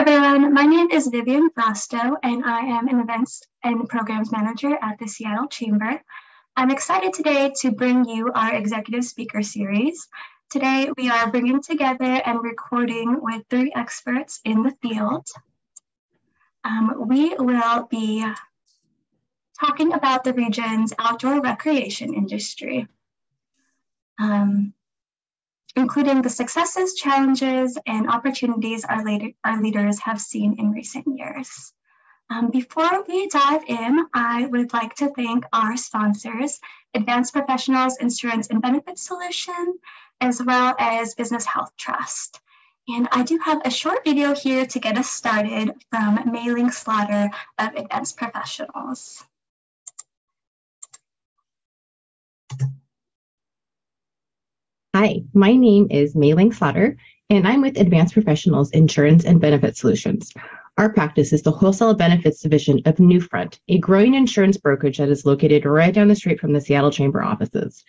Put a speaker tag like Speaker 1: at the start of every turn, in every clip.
Speaker 1: everyone. My name is Vivian Frosto, and I am an events and programs manager at the Seattle Chamber. I'm excited today to bring you our executive speaker series. Today, we are bringing together and recording with three experts in the field. Um, we will be talking about the region's outdoor recreation industry. Um, including the successes, challenges, and opportunities our, later, our leaders have seen in recent years. Um, before we dive in, I would like to thank our sponsors, Advanced Professionals Insurance and Benefits Solution, as well as Business Health Trust. And I do have a short video here to get us started from Mei-Ling Slaughter of Advanced Professionals.
Speaker 2: Hi, my name is Mei-Ling Slaughter, and I'm with Advanced Professionals Insurance and Benefit Solutions. Our practice is the Wholesale Benefits Division of Newfront, a growing insurance brokerage that is located right down the street from the Seattle Chamber offices.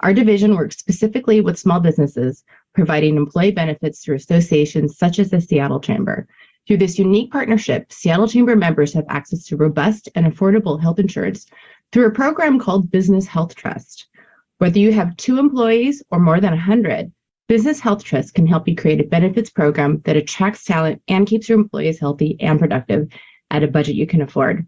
Speaker 2: Our division works specifically with small businesses, providing employee benefits through associations such as the Seattle Chamber. Through this unique partnership, Seattle Chamber members have access to robust and affordable health insurance through a program called Business Health Trust. Whether you have two employees or more than 100, Business Health Trust can help you create a benefits program that attracts talent and keeps your employees healthy and productive at a budget you can afford.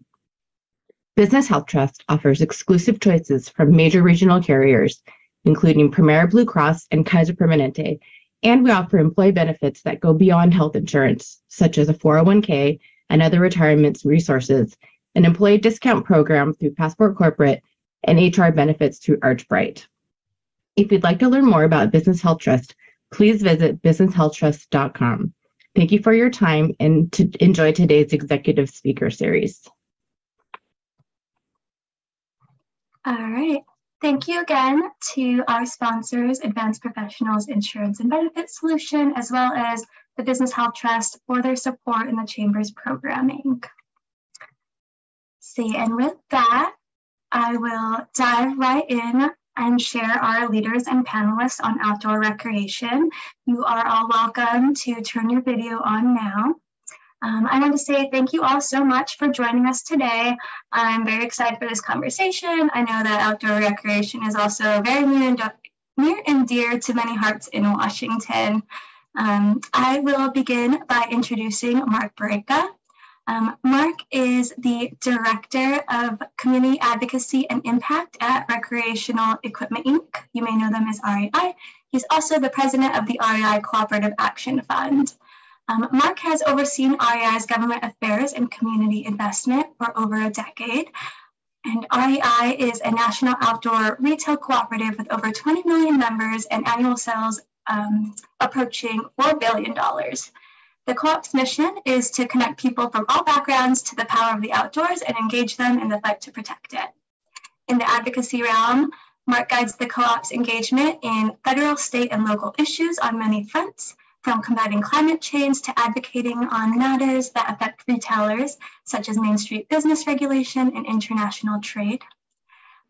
Speaker 2: Business Health Trust offers exclusive choices from major regional carriers, including Premera Blue Cross and Kaiser Permanente, and we offer employee benefits that go beyond health insurance, such as a 401k and other retirement resources, an employee discount program through Passport Corporate, and HR benefits through ArchBright. If you'd like to learn more about Business Health Trust, please visit businesshealthtrust.com. Thank you for your time and to enjoy today's executive speaker series.
Speaker 1: All right. Thank you again to our sponsors, Advanced Professionals Insurance and Benefits Solution, as well as the Business Health Trust for their support in the Chamber's programming. See, and with that, I will dive right in and share our leaders and panelists on outdoor recreation. You are all welcome to turn your video on now. Um, I want to say thank you all so much for joining us today. I'm very excited for this conversation. I know that outdoor recreation is also very near and, near and dear to many hearts in Washington. Um, I will begin by introducing Marc Berejka. Um, Mark is the Director of Community Advocacy and Impact at Recreational Equipment Inc. You may know them as REI. He's also the President of the REI Cooperative Action Fund. Um, Mark has overseen REI's government affairs and community investment for over a decade. And REI is a national outdoor retail cooperative with over 20 million members and annual sales um, approaching $4 billion. The co-op's mission is to connect people from all backgrounds to the power of the outdoors and engage them in the fight to protect it. In the advocacy realm, Mark guides the co-op's engagement in federal, state, and local issues on many fronts, from combating climate change to advocating on matters that affect retailers, such as Main Street business regulation and international trade.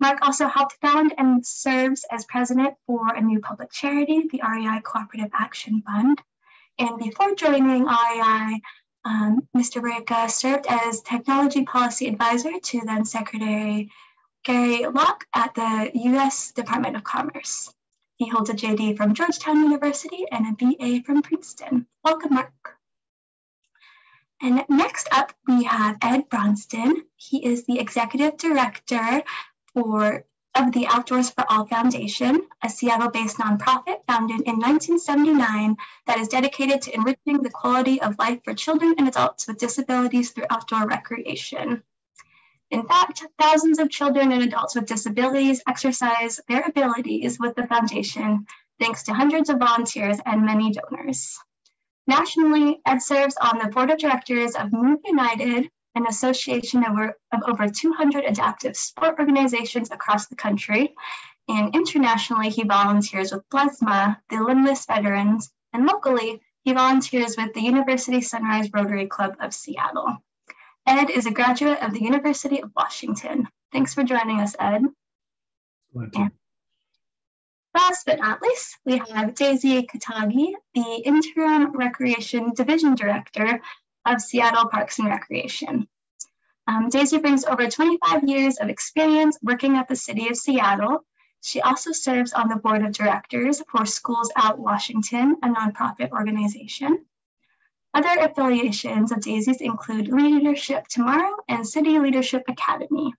Speaker 1: Mark also helped found and serves as president for a new public charity, the REI Cooperative Action Fund. And before joining REI, um, Mr. Berejka served as technology policy advisor to then Secretary Gary Locke at the US Department of Commerce. He holds a JD from Georgetown University and a BA from Princeton. Welcome, Mark. And next up, we have Ed Bronsdon. He is the executive director for of the Outdoors for All Foundation, a Seattle based nonprofit founded in 1979 that is dedicated to enriching the quality of life for children and adults with disabilities through outdoor recreation. In fact, thousands of children and adults with disabilities exercise their abilities with the foundation thanks to hundreds of volunteers and many donors. Nationally, Ed serves on the board of directors of Move United, an association of, of over 200 adaptive sport organizations across the country. And internationally, he volunteers with BLESMA, the Limbless Veterans, and locally, he volunteers with the University Sunrise Rotary Club of Seattle. Ed is a graduate of the University of Washington. Thanks for joining us, Ed. Last but not least, we have Daisy Catague, the Interim Recreation Division Director of Seattle Parks and Recreation. Um, Daisy brings over 25 years of experience working at the City of Seattle. She also serves on the board of directors for Schools Out Washington, a nonprofit organization. Other affiliations of Daisy's include Leadership Tomorrow and City Leadership Academy.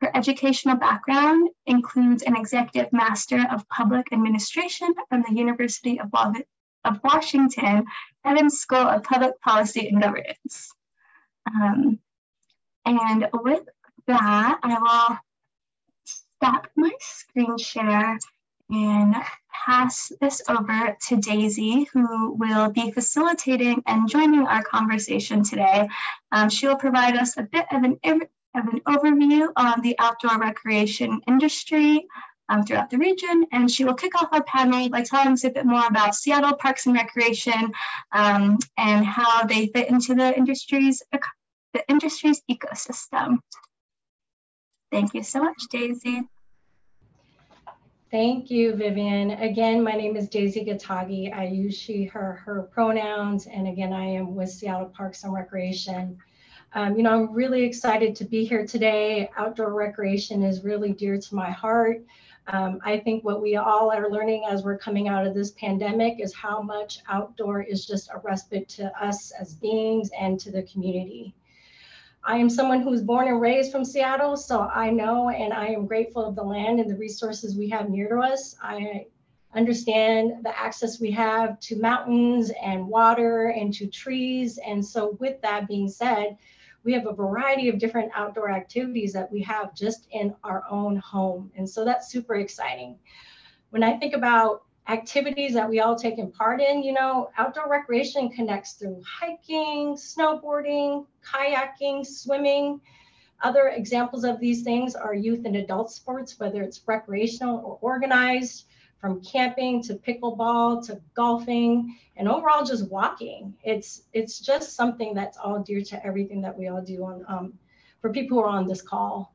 Speaker 1: Her educational background includes an Executive Master of Public Administration from the University of, of Washington Evans School of Public Policy and Governance. Um, and with that, I will stop my screen share and pass this over to Daisy, who will be facilitating and joining our conversation today. Um, she will provide us a bit of an, of an overview on the outdoor recreation industry um, throughout the region, and she will kick off our panel by telling us a bit more about Seattle Parks and Recreation um, and how they fit into the industry's the industry's ecosystem. Thank you so much, Daisy.
Speaker 3: Thank you, Vivian. Again, my name is Daisy Catague. I use she, her, her pronouns. And again, I am with Seattle Parks and Recreation. Um, you know, I'm really excited to be here today. Outdoor recreation is really dear to my heart. Um, I think what we all are learning as we're coming out of this pandemic is how much outdoor is just a respite to us as beings and to the community. I am someone who was born and raised from Seattle, so I know and I am grateful of the land and the resources we have near to us. I understand the access we have to mountains and water and to trees. And so, with that being said, we have a variety of different outdoor activities that we have just in our own home. And so, that's super exciting. When I think about activities that we all take in part in. You know, outdoor recreation connects through hiking, snowboarding, kayaking, swimming. Other examples of these things are youth and adult sports, whether it's recreational or organized, from camping to pickleball to golfing, and overall just walking. It's it's just something that's all dear to everything that we all do on um, for people who are on this call.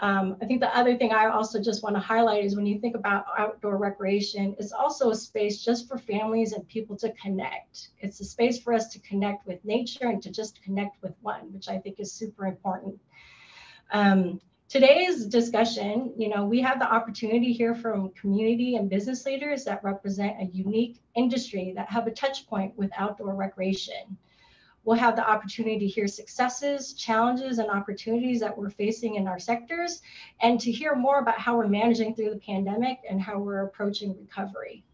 Speaker 3: Um, I think the other thing I also just want to highlight is when you think about outdoor recreation, it's also a space just for families and people to connect. It's a space for us to connect with nature and to just connect with one, which I think is super important. Um, today's discussion, you know, we have the opportunity here from community and business leaders that represent a unique industry that have a touch point with outdoor recreation. We'll have the opportunity to hear successes, challenges, and opportunities that we're facing in our sectors, and to hear more about how we're managing through the pandemic and how we're approaching recovery.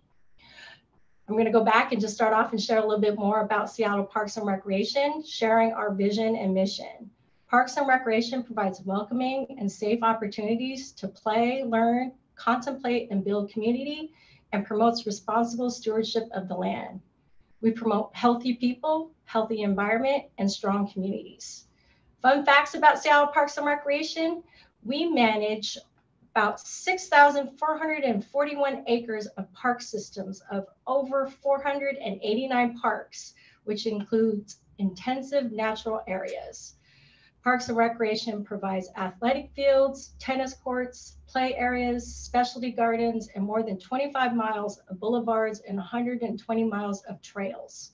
Speaker 3: I'm going to go back and just start off and share a little bit more about Seattle Parks and Recreation, sharing our vision and mission. Parks and Recreation provides welcoming and safe opportunities to play, learn, contemplate, and build community, and promotes responsible stewardship of the land. We promote healthy people, healthy environment, and strong communities. Fun facts about Seattle Parks and Recreation, we manage about 6,441 acres of park systems of over 489 parks, which includes intensive natural areas. Parks and Recreation provides athletic fields, tennis courts, play areas, specialty gardens, and more than 25 miles of boulevards and 120 miles of trails.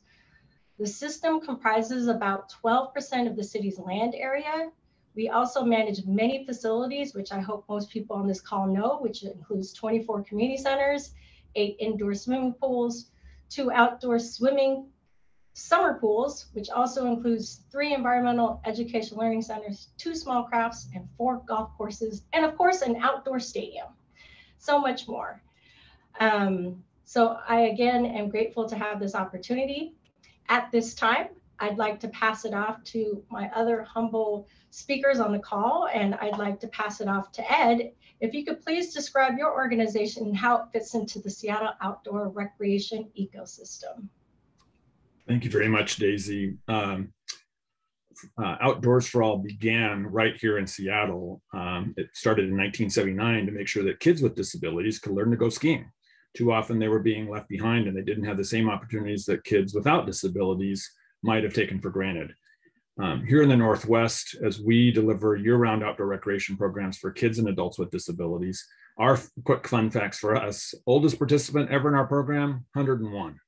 Speaker 3: The system comprises about 12% of the city's land area. We also manage many facilities, which I hope most people on this call know, which includes 24 community centers, eight indoor swimming pools, two outdoor swimming summer pools, which also includes three environmental education learning centers, two small crafts, and four golf courses, and of course, an outdoor stadium. So much more. Um, so I again am grateful to have this opportunity. At this time, I'd like to pass it off to my other humble speakers on the call, and I'd like to pass it off to Ed. If you could please describe your organization and how it fits into the Seattle outdoor recreation ecosystem.
Speaker 4: Thank you very much, Daisy. Um, uh, Outdoors for All began right here in Seattle. Um, it started in 1979 to make sure that kids with disabilities could learn to go skiing too often they were being left behind and they didn't have the same opportunities that kids without disabilities might have taken for granted. Um, here in the Northwest, as we deliver year-round outdoor recreation programs for kids and adults with disabilities, Our quick fun facts for us, oldest participant ever in our program, 101.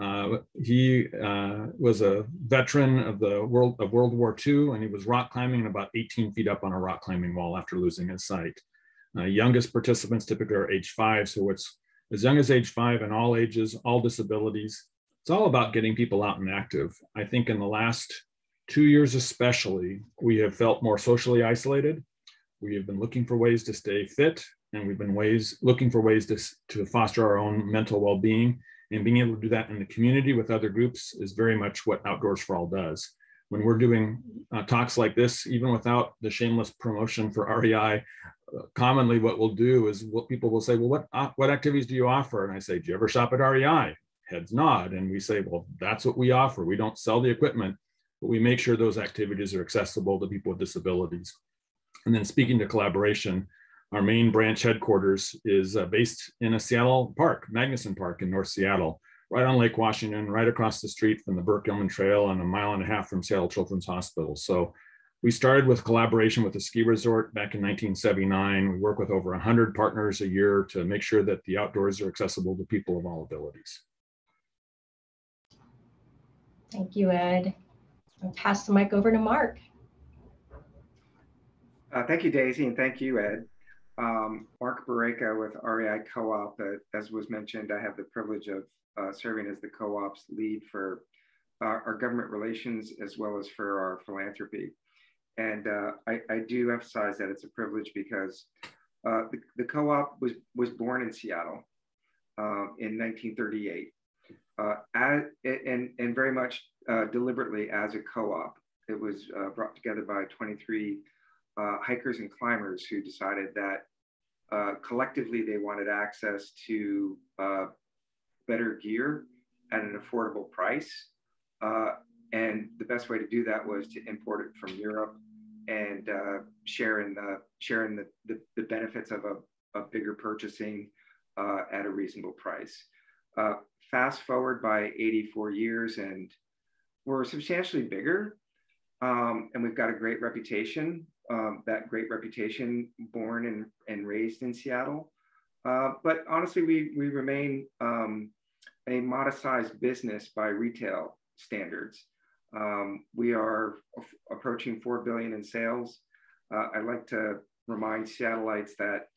Speaker 4: Uh, he uh, was a veteran of the world of World War II, and he was rock climbing about 18 feet up on a rock climbing wall after losing his sight. Uh, youngest participants typically are age five, so it's as young as age five and all ages, all disabilities. It's all about getting people out and active. I think in the last two years, especially, we have felt more socially isolated. We have been looking for ways to stay fit, and we've been ways looking for ways to, to foster our own mental well-being and being able to do that in the community with other groups is very much what Outdoors for All does. When we're doing uh, talks like this, even without the shameless promotion for REI, commonly what we'll do is what people will say, well, what, uh, what activities do you offer? And I say, do you ever shop at REI? Heads nod. And we say, well, that's what we offer. We don't sell the equipment, but we make sure those activities are accessible to people with disabilities. And then speaking to collaboration, our main branch headquarters is uh, based in a Seattle park, Magnuson Park in North Seattle, right on Lake Washington, right across the street from the Burke Gilman Trail and a mile and a half from Seattle Children's Hospital. So we started with collaboration with the ski resort back in 1979. We work with over 100 partners a year to make sure that the outdoors are accessible to people of all abilities.
Speaker 3: Thank you, Ed. I'll pass the mic over to Mark.
Speaker 5: Uh, thank you, Daisy, and thank you, Ed. Um, Marc Berejka with REI Co-op. Uh, as was mentioned, I have the privilege of uh, serving as the co-op's lead for uh, our government relations as well as for our philanthropy. And uh, I, I, do emphasize that it's a privilege because uh, the, the, co-op was, was born in Seattle um, in 1938 as, and, and very much deliberately as a co-op. It was brought together by 23 uh, hikers and climbers who decided that uh, collectively they wanted access to uh, better gear at an affordable price. Uh, and the best way to do that was to import it from Europe and uh, share in the share in the, the, the benefits of a, a bigger purchasing uh, at a reasonable price. fast forward by 84 years and we're substantially bigger um, and we've got a great reputation um, that great reputation, born and, and raised in Seattle. Uh, but honestly, we, we remain um, a modest sized business by retail standards. Um, we are approaching 4 billion in sales. Uh, I'd like to remind Seattleites that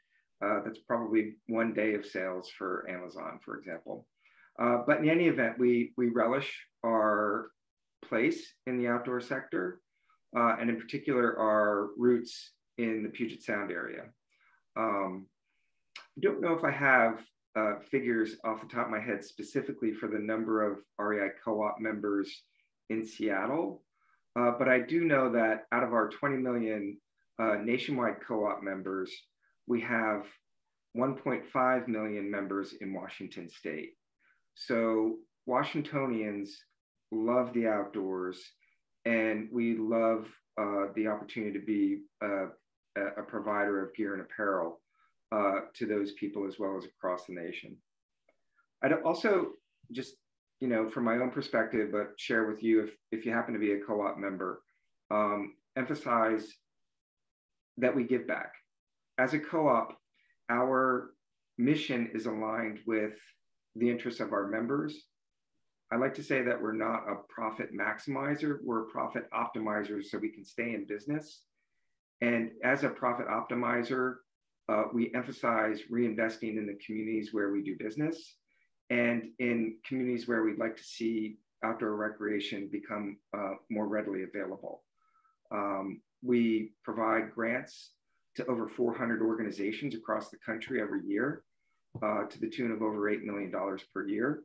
Speaker 5: uh, that's probably one day of sales for Amazon, for example. Uh, but in any event, we, we relish our place in the outdoor sector uh, and in particular our roots in the Puget Sound area. Um, I don't know if I have uh, figures off the top of my head specifically for the number of REI co-op members in Seattle, uh, but I do know that out of our 20 million uh, nationwide co-op members, we have 1.5 million members in Washington state. So Washingtonians love the outdoors and we love uh, the opportunity to be uh, a provider of gear and apparel uh, to those people as well as across the nation. I'd also just, you know, from my own perspective, but share with you if, if you happen to be a co-op member, um, emphasize that we give back. As a co-op, our mission is aligned with the interests of our members I like to say that we're not a profit maximizer, we're a profit optimizer so we can stay in business. And as a profit optimizer, uh, we emphasize reinvesting in the communities where we do business and in communities where we'd like to see outdoor recreation become uh, more readily available. Um, we provide grants to over 400 organizations across the country every year uh, to the tune of over $8 million per year.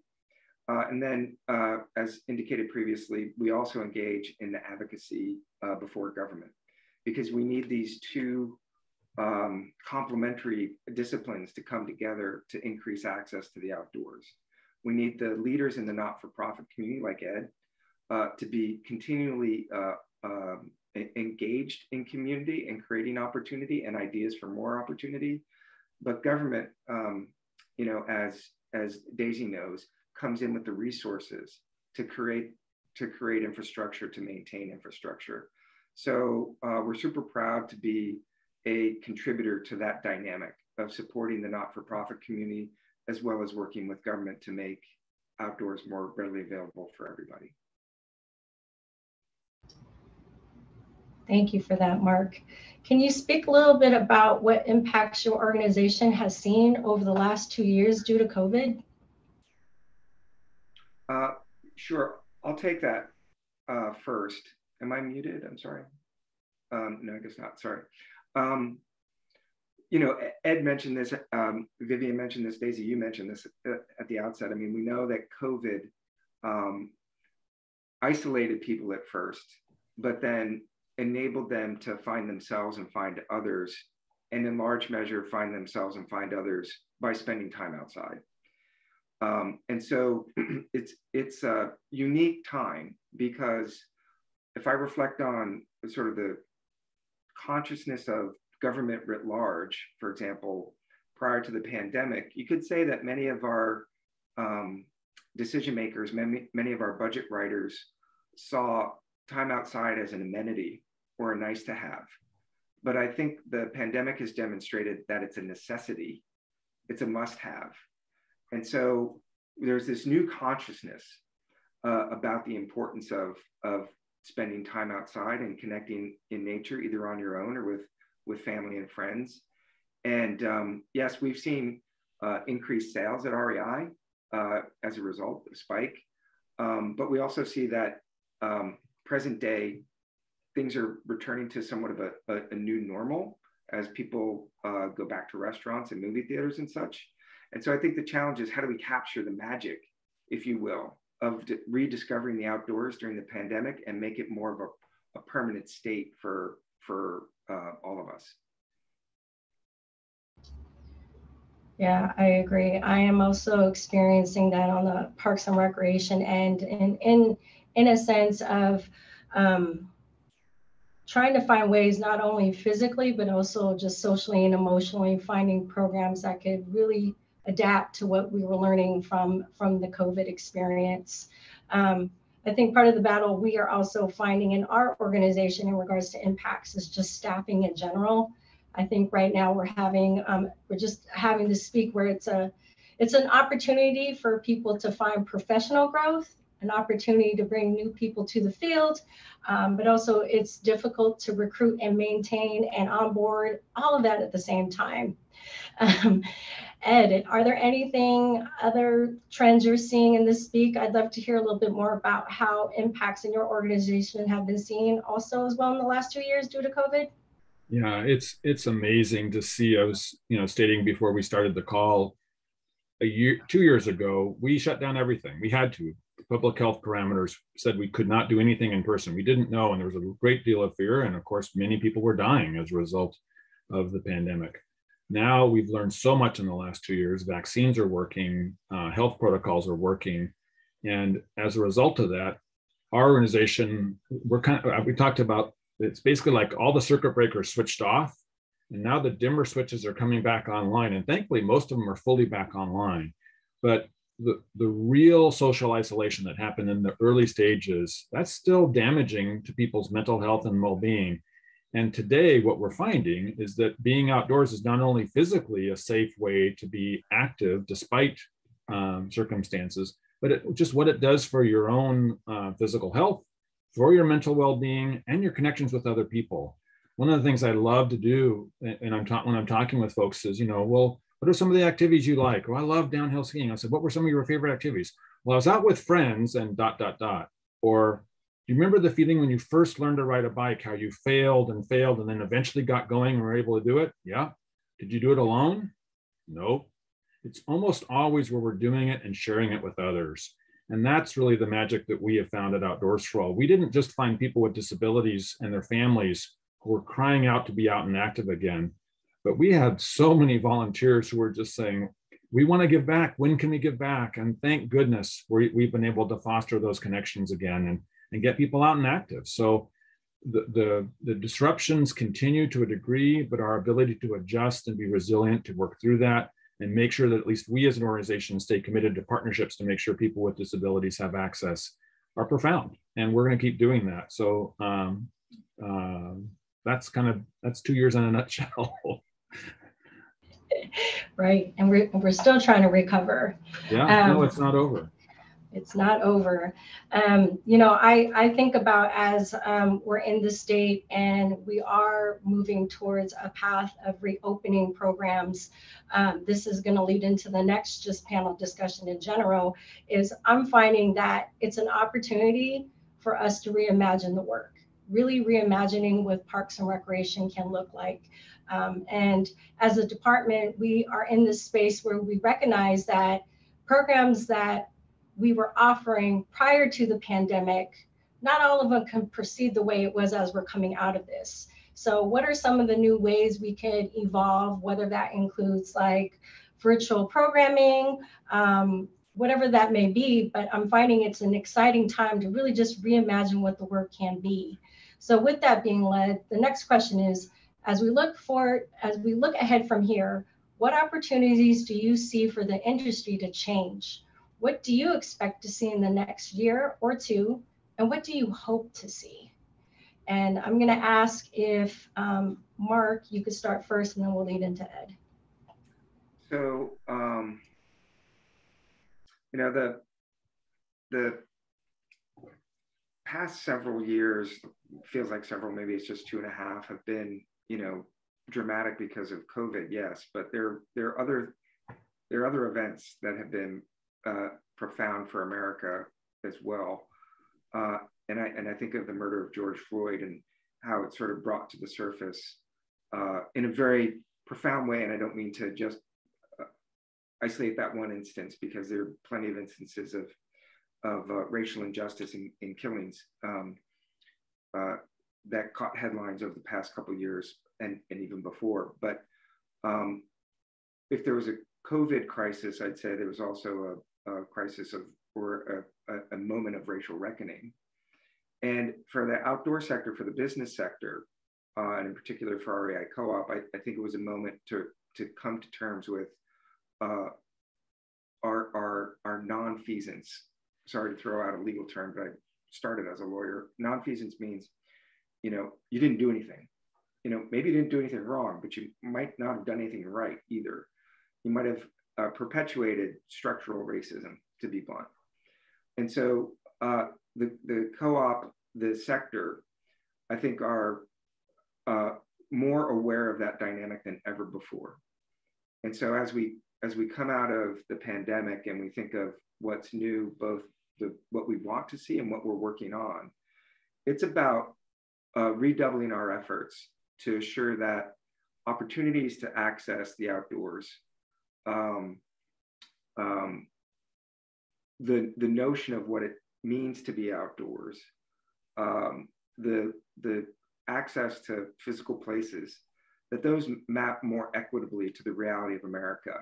Speaker 5: Uh, and then, uh, as indicated previously, we also engage in the advocacy uh, before government because we need these two um, complementary disciplines to come together to increase access to the outdoors. We need the leaders in the not-for-profit community like Ed uh, to be continually uh, um, engaged in community and creating opportunity and ideas for more opportunity. But government, um, you know, as, as Daisy knows, comes in with the resources to create to create infrastructure to maintain infrastructure. So uh, we're super proud to be a contributor to that dynamic of supporting the not-for-profit community, as well as working with government to make outdoors more readily available for everybody.
Speaker 3: Thank you for that, Mark. Can you speak a little bit about what impacts your organization has seen over the last two years due to COVID?
Speaker 5: Uh, sure, I'll take that uh, first. Am I muted? I'm sorry. Um, no, I guess not. Sorry. Um, you know, Ed mentioned this, um, Vivian mentioned this, Daisy, you mentioned this at the outset. I mean, we know that COVID um, isolated people at first, but then enabled them to find themselves and find others, and in large measure, find themselves and find others by spending time outside. Um, and so it's it's a unique time because if I reflect on sort of the consciousness of government writ large, for example, prior to the pandemic, you could say that many of our um, decision makers, many, many of our budget writers saw time outside as an amenity or a nice to have. But I think the pandemic has demonstrated that it's a necessity, it's a must have. And so there's this new consciousness uh, about the importance of, of spending time outside and connecting in nature, either on your own or with, with family and friends. And um, yes, we've seen uh, increased sales at REI uh, as a result of spike. Um, but we also see that um, present day things are returning to somewhat of a, a, a new normal as people uh, go back to restaurants and movie theaters and such. And so I think the challenge is how do we capture the magic, if you will, of rediscovering the outdoors during the pandemic and make it more of a, a permanent state for, for uh, all of us.
Speaker 3: Yeah, I agree. I am also experiencing that on the Parks and Recreation end, and in in a sense of um, trying to find ways not only physically but also just socially and emotionally finding programs that could really adapt to what we were learning from from the covid experience. Um, i think part of the battle we are also finding in our organization in regards to impacts is just staffing in general. I think right now we're having um, we're just having to speak where it's a it's an opportunity for people to find professional growth an opportunity to bring new people to the field, um, but also it's difficult to recruit and maintain and onboard all of that at the same time. Um, Ed, are there anything other trends you're seeing in this speak? I'd love to hear a little bit more about how impacts in your organization have been seen also as well in the last two years due to COVID.
Speaker 4: Yeah, it's it's amazing to see. I was, you know, stating before we started the call, a year, two years ago, we shut down everything. We had to public health parameters said we could not do anything in person. We didn't know, and there was a great deal of fear. And of course, many people were dying as a result of the pandemic. Now we've learned so much in the last two years. Vaccines are working, uh, health protocols are working. And as a result of that, our organization, we're kind of, we talked about it's basically like all the circuit breakers switched off. And now the dimmer switches are coming back online. And thankfully, most of them are fully back online. But the, the real social isolation that happened in the early stages, that's still damaging to people's mental health and well-being. And today, what we're finding is that being outdoors is not only physically a safe way to be active despite um, circumstances, but it, just what it does for your own uh, physical health, for your mental well-being, and your connections with other people. One of the things I love to do, and I'm ta- when I'm talking with folks, is you know, well, what are some of the activities you like? Well, I love downhill skiing. I said, what were some of your favorite activities? Well, I was out with friends and dot, dot, dot. Or do you remember the feeling when you first learned to ride a bike, how you failed and failed and then eventually got going and were able to do it? Yeah. Did you do it alone? Nope. It's almost always where we're doing it and sharing it with others. And that's really the magic that we have found at Outdoors for All. We didn't just find people with disabilities and their families who were crying out to be out and active again. But we had so many volunteers who were just saying, we want to give back. When can we give back? And thank goodness we, we've been able to foster those connections again and, and get people out and active. So the, the, the disruptions continue to a degree, but our ability to adjust and be resilient to work through that and make sure that at least we as an organization stay committed to partnerships to make sure people with disabilities have access are profound. And we're going to keep doing that. So um, uh, that's kind of, that's two years in a nutshell.
Speaker 3: right, and we're we're still trying to recover.
Speaker 4: Yeah, um, no, it's not over
Speaker 3: it's not over. Um, you know, I, I think about as um, we're in the state and we are moving towards a path of reopening programs. Um, this is going to lead into the next just panel discussion in general. Is I'm finding that it's an opportunity for us to reimagine the work, really reimagining what Parks and Recreation can look like. Um, and as a department, we are in this space where we recognize that programs that we were offering prior to the pandemic, not all of them can proceed the way it was as we're coming out of this. So, what are some of the new ways we could evolve, whether that includes like virtual programming, um, whatever that may be? But I'm finding it's an exciting time to really just reimagine what the work can be. So, with that being led, the next question is as we look for, as we look ahead from here, what opportunities do you see for the industry to change? What do you expect to see in the next year or two? And what do you hope to see? And I'm going to ask if um, Mark, you could start first and then we'll lead into Ed.
Speaker 5: So, um, you know, the, the past several years feels like several, maybe it's just two and a half have been, you know, dramatic because of COVID, yes, but there, there are other, there are other events that have been uh, profound for America as well. Uh, and I and I think of the murder of George Floyd and how it sort of brought to the surface uh, in a very profound way. And I don't mean to just uh, isolate that one instance because there are plenty of instances of of uh, racial injustice in, in killings um, uh, that caught headlines over the past couple years and, and even before. But um, if there was a COVID crisis, I'd say there was also a crisis of or a, a, moment of racial reckoning. And for the outdoor sector, for the business sector, uh, and in particular for REI Co-op, I, I, think it was a moment to to come to terms with uh, our our our nonfeasance. Sorry to throw out a legal term, but I started as a lawyer. Nonfeasance means, you know, you didn't do anything. You know, maybe you didn't do anything wrong, but you might not have done anything right either. You might have uh, perpetuated structural racism, to be blunt. And so uh, the, the co-op, the sector, I think are uh, more aware of that dynamic than ever before. And so as we as we come out of the pandemic and we think of what's new, both the what we want to see and what we're working on, it's about uh, redoubling our efforts to assure that opportunities to access the outdoors um, um, the the notion of what it means to be outdoors, um, the the access to physical places, that those map more equitably to the reality of America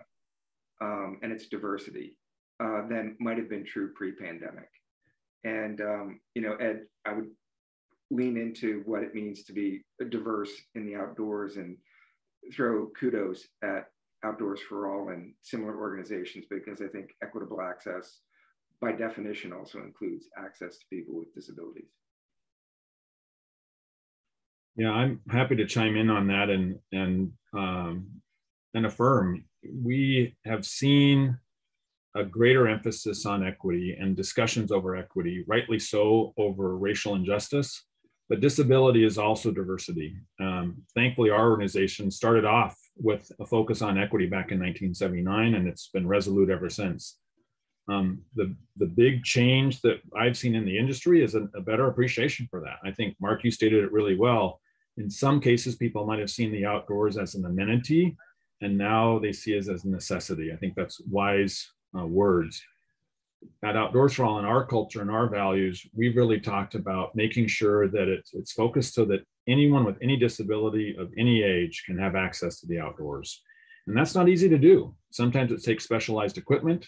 Speaker 5: um, and its diversity uh, than might have been true pre-pandemic. And um, you know, Ed, I would lean into what it means to be diverse in the outdoors and throw kudos at Outdoors for All and similar organizations because I think equitable access by definition also includes access to people with disabilities.
Speaker 4: Yeah, I'm happy to chime in on that and and um, and affirm we have seen a greater emphasis on equity and discussions over equity, rightly so, over racial injustice. But disability is also diversity. Um, thankfully, our organization started off with a focus on equity back in 1979, and it's been resolute ever since. Um, the, the big change that I've seen in the industry is a, a, better appreciation for that. I think, Mark, you stated it really well. In some cases, people might have seen the outdoors as an amenity, and now they see it as a necessity. I think that's wise uh, words. At Outdoors for All in our culture and our values, we've really talked about making sure that it's, it's focused so that anyone with any disability of any age can have access to the outdoors. And that's not easy to do. Sometimes it takes specialized equipment.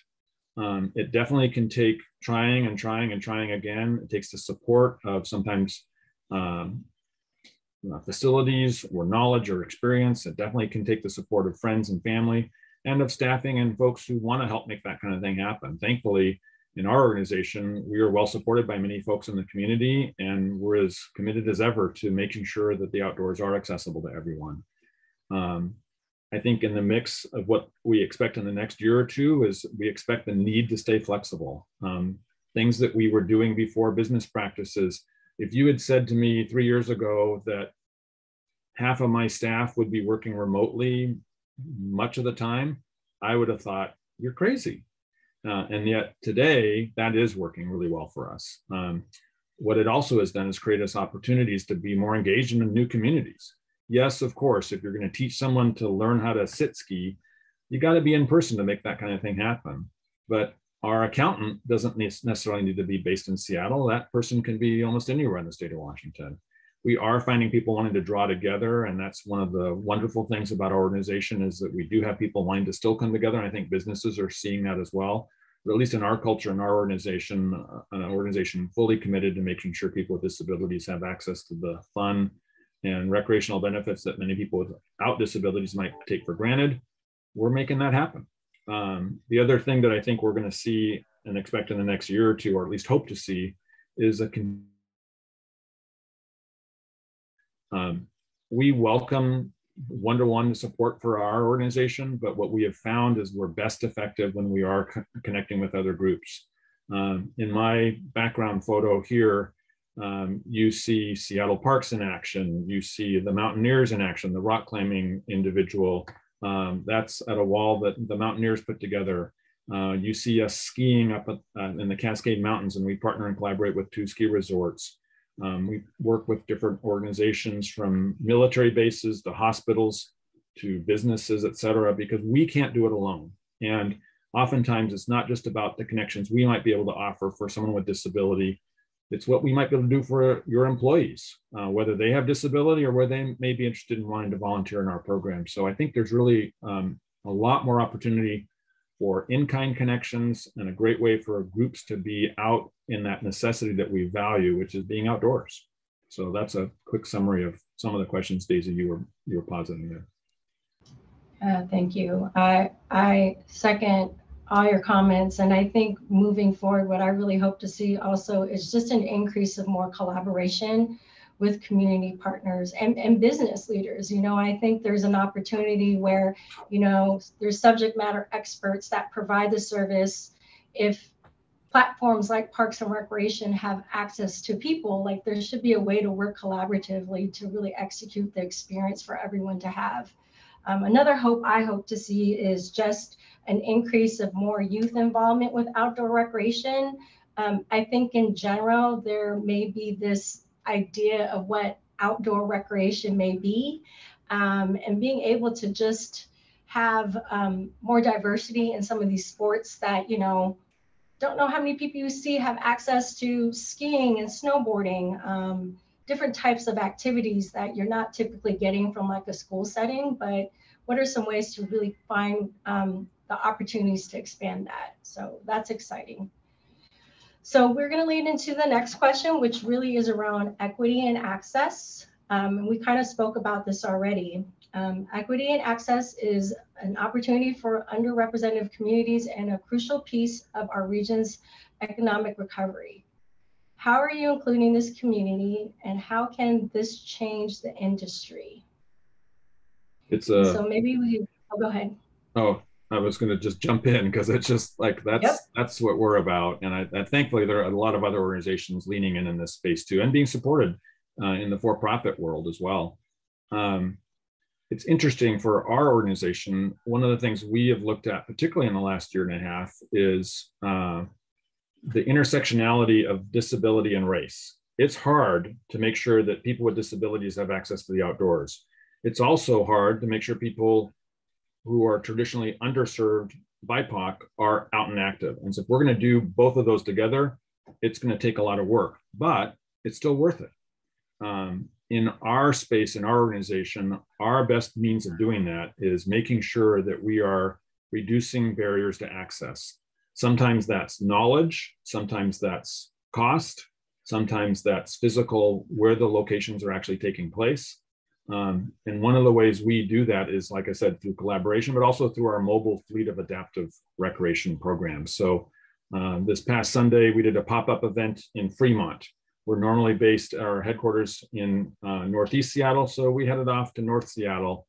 Speaker 4: Um, it definitely can take trying and trying and trying again. It takes the support of sometimes um, facilities or knowledge or experience. It definitely can take the support of friends and family and of staffing and folks who want to help make that kind of thing happen. Thankfully, in our organization, we are well supported by many folks in the community, and we're as committed as ever to making sure that the outdoors are accessible to everyone. Um, I think in the mix of what we expect in the next year or two is we expect the need to stay flexible. Um, things that we were doing before business practices. If you had said to me three years ago that half of my staff would be working remotely much of the time, I would have thought, you're crazy. Uh, and yet today, that is working really well for us. Um, what it also has done is create us opportunities to be more engaged in new communities. Yes, of course, if you're going to teach someone to learn how to sit ski, you got to be in person to make that kind of thing happen. But our accountant doesn't necessarily need to be based in Seattle. That person can be almost anywhere in the state of Washington. We are finding people wanting to draw together, and that's one of the wonderful things about our organization is that we do have people wanting to still come together. And I think businesses are seeing that as well but at least in our culture, in our organization, uh, an organization fully committed to making sure people with disabilities have access to the fun and recreational benefits that many people without disabilities might take for granted. We're making that happen. Um, the other thing that I think we're going to see and expect in the next year or two, or at least hope to see, is a um, we welcome one-to-one support for our organization, but what we have found is we're best effective when we are co connecting with other groups. Um, in my background photo here, um, you see Seattle Parks in action, you see the Mountaineers in action, the rock climbing individual. Um, that's at a wall that the Mountaineers put together. Uh, you see us skiing up at, uh, in the Cascade Mountains, and we partner and collaborate with two ski resorts. Um, we work with different organizations from military bases to hospitals to businesses, et cetera, because we can't do it alone. And oftentimes it's not just about the connections we might be able to offer for someone with disability. It's what we might be able to do for your employees, uh, whether they have disability or whether they may be interested in wanting to volunteer in our program. So I think there's really um, a lot more opportunity for in-kind connections and a great way for groups to be out in that necessity that we value, which is being outdoors. So that's a quick summary of some of the questions, Daisy, you were you were positing there.
Speaker 3: Uh, thank you. I I second all your comments, and I think moving forward, what I really hope to see also is just an increase of more collaboration with community partners and, and business leaders. You know, I think there's an opportunity where, you know, there's subject matter experts that provide the service. If platforms like Parks and Recreation have access to people, like there should be a way to work collaboratively to really execute the experience for everyone to have. Um, another hope I hope to see is just an increase of more youth involvement with outdoor recreation. Um, I think in general, there may be this idea of what outdoor recreation may be um, and being able to just have um, more diversity in some of these sports that you know don't know how many people you see have access to skiing and snowboarding um, different types of activities that you're not typically getting from like a school setting but what are some ways to really find um, the opportunities to expand that? So that's exciting so we're going to lead into the next question, which really is around equity and access. Um, and we kind of spoke about this already. Um, equity and access is an opportunity for underrepresented communities and a crucial piece of our region's economic recovery. How are you including this community and how can this change the industry?
Speaker 4: It's a.
Speaker 3: So maybe we, oh, go ahead.
Speaker 4: Oh, I was going to just jump in because it's just like that's yep. that's what we're about, and I, I, thankfully there are a lot of other organizations leaning in in this space too, and being supported uh, in the for-profit world as well. Um, it's interesting for our organization. One of the things we have looked at, particularly in the last year and a half, is uh, the intersectionality of disability and race. It's hard to make sure that people with disabilities have access to the outdoors. It's also hard to make sure people who are traditionally underserved BIPOC are out and active. And so if we're going to do both of those together, it's going to take a lot of work, but it's still worth it. Um, in our space, in our organization, our best means of doing that is making sure that we are reducing barriers to access. Sometimes that's knowledge, sometimes that's cost, sometimes that's physical, where the locations are actually taking place. Um, and one of the ways we do that is, like I said, through collaboration, but also through our mobile fleet of adaptive recreation programs. So uh, this past Sunday, we did a pop-up event in Fremont. We're normally based our headquarters in uh, Northeast Seattle. So we headed off to North Seattle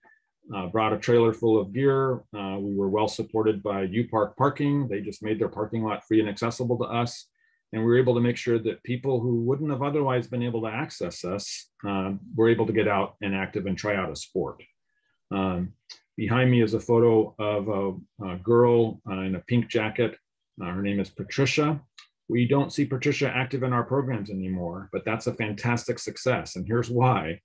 Speaker 4: uh, brought a trailer full of gear. Uh, we were well supported by U Park Parking. They just made their parking lot free and accessible to us. And we were able to make sure that people who wouldn't have otherwise been able to access us uh, were able to get out and active and try out a sport. Um, behind me is a photo of a, a girl uh, in a pink jacket. Uh, her name is Patricia. We don't see Patricia active in our programs anymore, but that's a fantastic success. And here's why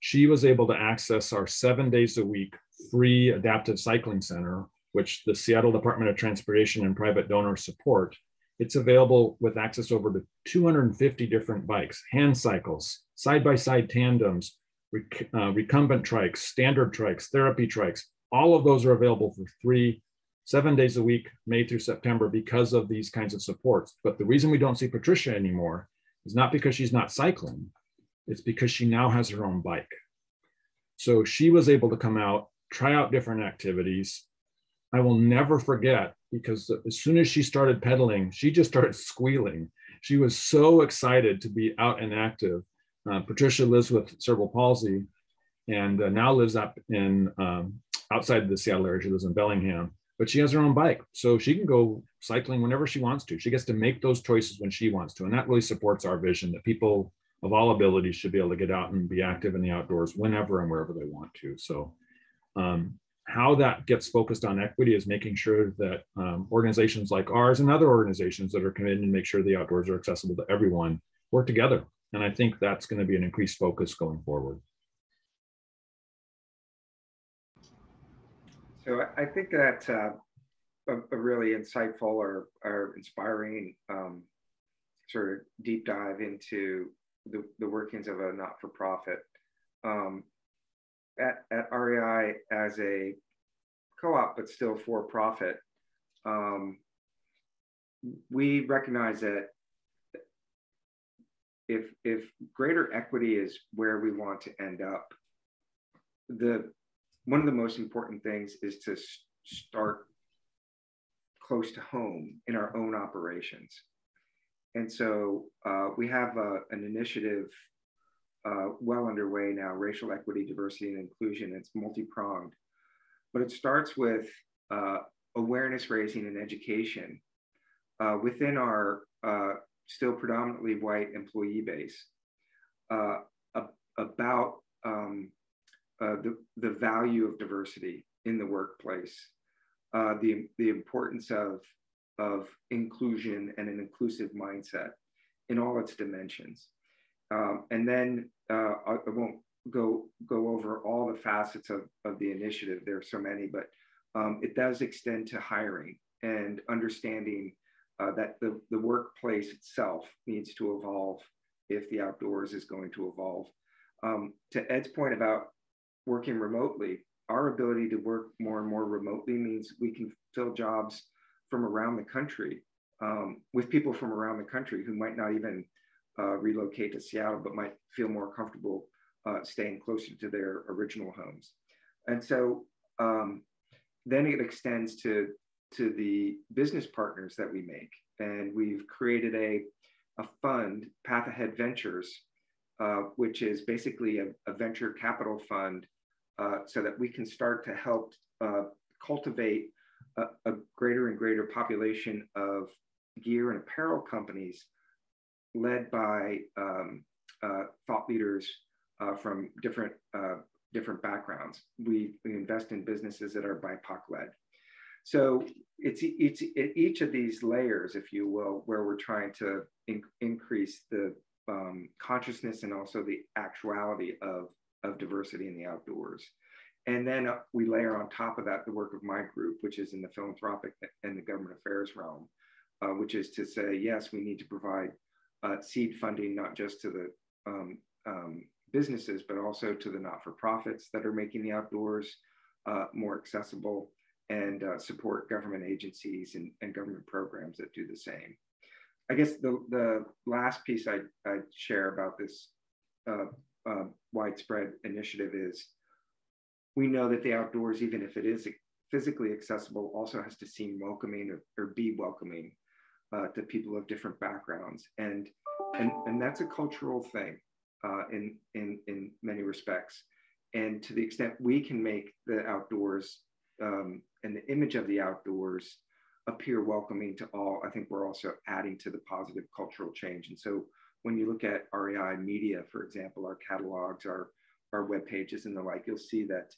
Speaker 4: she was able to access our seven days a week free adaptive cycling center, which the Seattle Department of Transportation and private donors support. It's available with access over to 250 different bikes, hand cycles, side by side tandems, rec- uh, recumbent trikes, standard trikes, therapy trikes. All of those are available for free, seven days a week, May through September, because of these kinds of supports. But the reason we don't see Patricia anymore is not because she's not cycling, it's because she now has her own bike. So she was able to come out, try out different activities. I will never forget because as soon as she started pedaling, she just started squealing. She was so excited to be out and active. Uh, Patricia lives with cerebral palsy and uh, now lives up in um, outside the Seattle area. She lives in Bellingham, but she has her own bike. So she can go cycling whenever she wants to. She gets to make those choices when she wants to. And that really supports our vision that people of all abilities should be able to get out and be active in the outdoors whenever and wherever they want to. So, um, how that gets focused on equity is making sure that um, organizations like ours and other organizations that are committed to make sure the outdoors are accessible to everyone work together. And I think that's going to be an increased focus going forward.
Speaker 5: So I think that's uh, a, a, really insightful or, or inspiring um, sort of deep dive into the, the workings of a not-for-profit. Um, at, at REI as a co-op, but still for-profit, um, we recognize that if, if greater equity is where we want to end up, the one of the most important things is to start close to home in our own operations. And so uh, we have uh, an initiative uh, well underway now, racial equity, diversity, and inclusion. It's multi-pronged, but it starts with uh, awareness raising and education uh, within our uh, still predominantly white employee base about um, the, the value of diversity in the workplace, the, the importance of of inclusion and an inclusive mindset in all its dimensions. Um, and then uh, I, won't go go over all the facets of, of the initiative. There are so many, but um, it does extend to hiring and understanding uh, that the, the workplace itself needs to evolve if the outdoors is going to evolve. Um, to Ed's point about working remotely, our ability to work more and more remotely means we can fill jobs from around the country um, with people from around the country who might not even uh, relocate to Seattle, but might feel more comfortable uh, staying closer to their original homes. And so um, then it extends to, to the business partners that we make. And we've created a, a fund, Path Ahead Ventures, uh, which is basically a, a venture capital fund uh, so that we can start to help uh, cultivate a, a greater and greater population of gear and apparel companies led by um, uh, thought leaders uh, from different uh, different backgrounds. We, we, invest in businesses that are BIPOC led. So it's, it's it, each of these layers, if you will, where we're trying to in, increase the um, consciousness and also the actuality of, of diversity in the outdoors. And then uh, we layer on top of that the work of my group, which is in the philanthropic and the government affairs realm, uh, which is to say, yes, we need to provide uh, seed funding, not just to the um, um, businesses, but also to the not for profits that are making the outdoors uh, more accessible and uh, support government agencies and, and, government programs that do the same. I guess the, the last piece I, I share about this uh, widespread initiative is we know that the outdoors, even if it is physically accessible, also has to seem welcoming or, or be welcoming uh, to people of different backgrounds. And, and, and that's a cultural thing uh, in, in, in many respects. and to the extent we can make the outdoors um, and the image of the outdoors appear welcoming to all, I think we're also adding to the positive cultural change. And so when you look at REI media, for example, our catalogs, our, our web pages and the like, you'll see that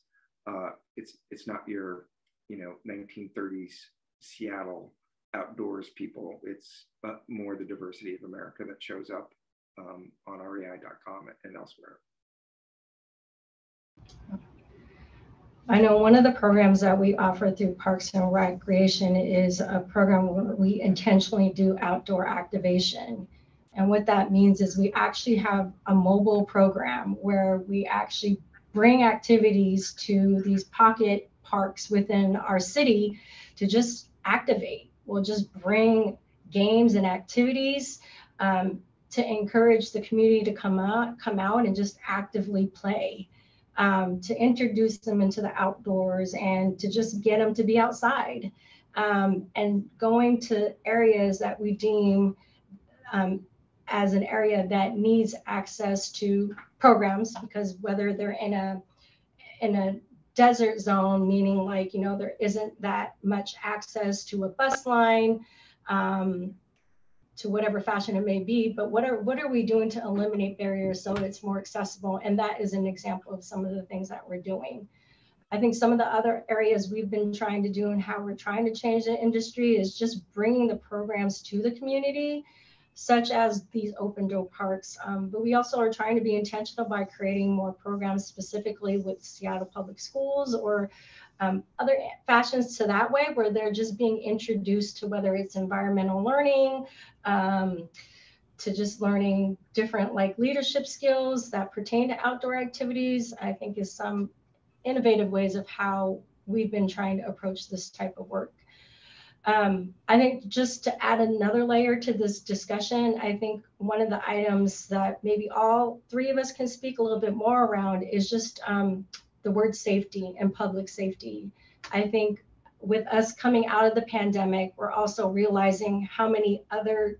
Speaker 5: uh, it's, it's not your, you know, 1930s Seattle outdoors people. It's uh, more the diversity of America that shows up um, on rei.com and elsewhere.
Speaker 3: I know one of the programs that we offer through Parks and Recreation is a program where we intentionally do outdoor activation. And what that means is we actually have a mobile program where we actually bring activities to these pocket parks within our city to just activate. We'll just bring games and activities um, to encourage the community to come out, come out and just actively play um, to introduce them into the outdoors and to just get them to be outside. Um, and going to areas that we deem um, as an area that needs access to programs because whether they're in a in a desert zone meaning like you know there isn't that much access to a bus line um, to whatever fashion it may be. But what are what are we doing to eliminate barriers so it's more accessible? And that is an example of some of the things that we're doing. I think some of the other areas we've been trying to do and how we're trying to change the industry is just bringing the programs to the community such as these open door parks. Um, but we also are trying to be intentional by creating more programs specifically with seattle public schools or um, other fashions to that way where they're just being introduced to whether it's environmental learning um, to just learning different like leadership skills that pertain to outdoor activities i think is some innovative ways of how we've been trying to approach this type of work um, I think just to add another layer to this discussion, I think one of the items that maybe all three of us can speak a little bit more around is just um, the word safety and public safety. I think with us coming out of the pandemic, we're also realizing how many other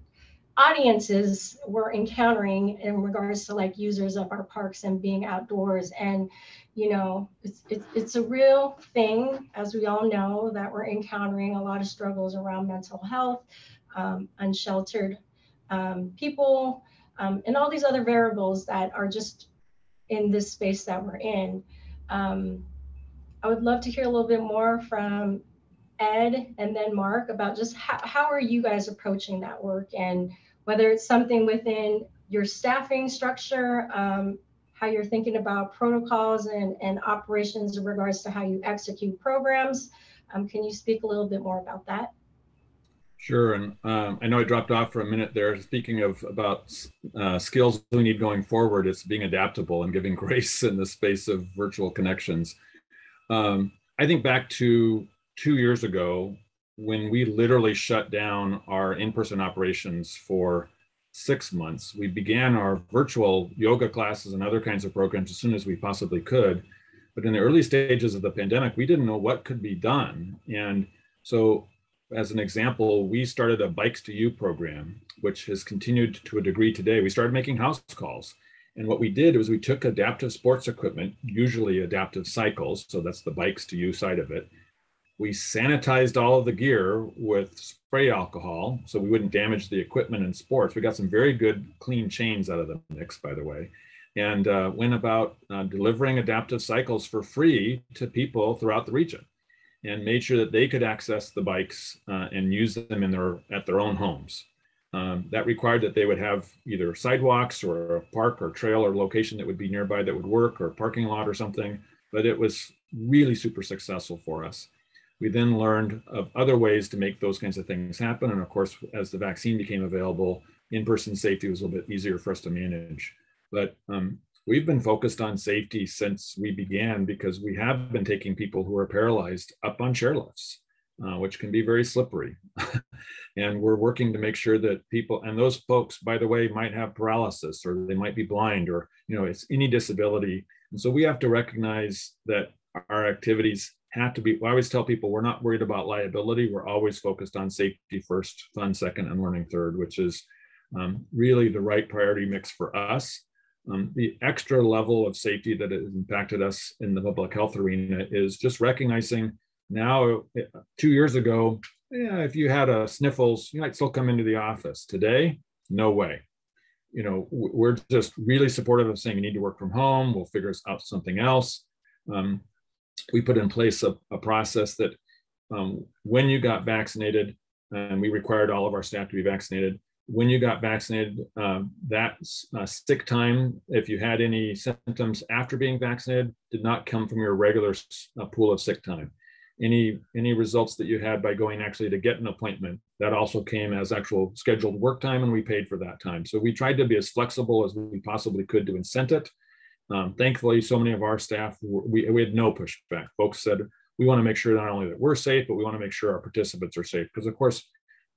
Speaker 3: audiences we're encountering in regards to like users of our parks and being outdoors and you know it's, it's it's a real thing as we all know that we're encountering a lot of struggles around mental health um, unsheltered um, people um, and all these other variables that are just in this space that we're in. Um, I would love to hear a little bit more from Ed and then Mark about just how, how are you guys approaching that work and whether it's something within your staffing structure, um, how you're thinking about protocols and, and operations in regards to how you execute programs. Um, can you speak a little bit more about that?
Speaker 4: Sure, and um, I know I dropped off for a minute there. Speaking of about uh, skills we need going forward, it's being adaptable and giving grace in the space of virtual connections. Um, I think back to two years ago when we literally shut down our in-person operations for six months. We began our virtual yoga classes and other kinds of programs as soon as we possibly could. But in the early stages of the pandemic, we didn't know what could be done. And so as an example, we started a Bikes to You program, which has continued to a degree today. We started making house calls. And what we did was we took adaptive sports equipment, usually adaptive cycles, so that's the Bikes to You side of it. We sanitized all of the gear with spray alcohol so we wouldn't damage the equipment in sports. We got some very good clean chains out of the mix, by the way, and uh, went about uh, delivering adaptive cycles for free to people throughout the region and made sure that they could access the bikes uh, and use them in their at their own homes. Um, that required that they would have either sidewalks or a park or trail or location that would be nearby that would work or a parking lot or something. But it was really super successful for us. We then learned of other ways to make those kinds of things happen. And of course, as the vaccine became available, in-person safety was a little bit easier for us to manage. But um, we've been focused on safety since we began because we have been taking people who are paralyzed up on chairlifts, uh, which can be very slippery. and we're working to make sure that people, and those folks, by the way, might have paralysis or they might be blind or, you know, it's any disability. And so we have to recognize that our activities have to be, I always tell people we're not worried about liability. We're always focused on safety first, fun second, and learning third, which is um, really the right priority mix for us Um, the extra level of safety that has impacted us in the public health arena is just recognizing now, two years ago, yeah, if you had a sniffles, you might still come into the office. Today, no way. You know, we're just really supportive of saying you need to work from home. We'll figure out something else. Um, we put in place a, a process that um, when you got vaccinated, and we required all of our staff to be vaccinated, when you got vaccinated, uh, that uh, sick time, if you had any symptoms after being vaccinated, did not come from your regular uh, pool of sick time. Any any results that you had by going actually to get an appointment, that also came as actual scheduled work time, and we paid for that time. So we tried to be as flexible as we possibly could to incent it. Um, thankfully, so many of our staff, we, we had no pushback. Folks said, we want to make sure not only that we're safe, but we want to make sure our participants are safe. Because of course,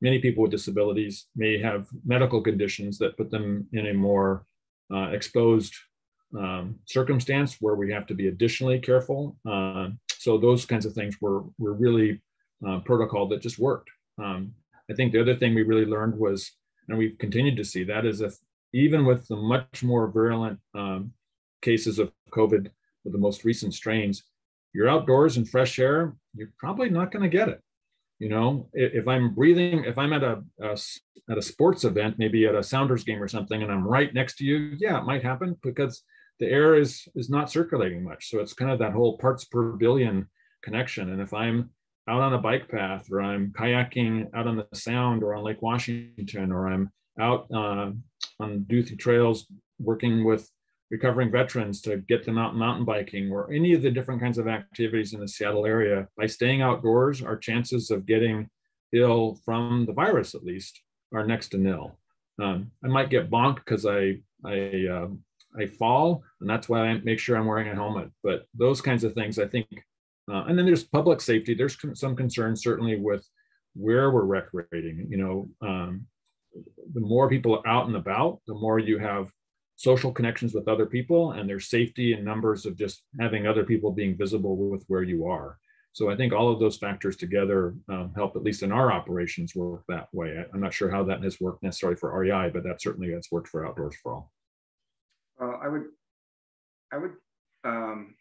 Speaker 4: many people with disabilities may have medical conditions that put them in a more uh, exposed um, circumstance where we have to be additionally careful. Uh, so those kinds of things were, were really uh, protocol that just worked. Um, I think the other thing we really learned was, and we've continued to see that is if even with the much more virulent um, cases of COVID with the most recent strains, you're outdoors in fresh air, you're probably not going to get it you know? If i'm breathing if i'm at a, a, at a sports event maybe at a sounders game or something and i'm right next to you yeah it might happen because the air is is not circulating much. So it's kind of that whole parts per billion connection. And if i'm out on a bike path or i'm kayaking out on the sound or on lake washington or i'm out uh, on Duthie trails working with recovering veterans to get them out mountain biking or any of the different kinds of activities in the Seattle area, by staying outdoors, our chances of getting ill from the virus, at least, are next to nil. Um, I might get bonked because I I uh, I fall, and that's why I make sure I'm wearing a helmet. But those kinds of things, I think. Uh, and then there's public safety. There's some concern certainly with where we're recreating. You know, um, the more people are out and about, the more you have social connections with other people and there's safety in numbers of just having other people being visible with where you are. So I think all of those factors together um, help, at least in our operations, work that way. I, am not sure how that has worked necessarily for REI, but that certainly has worked for Outdoors for All.
Speaker 5: Well, I would, I would um,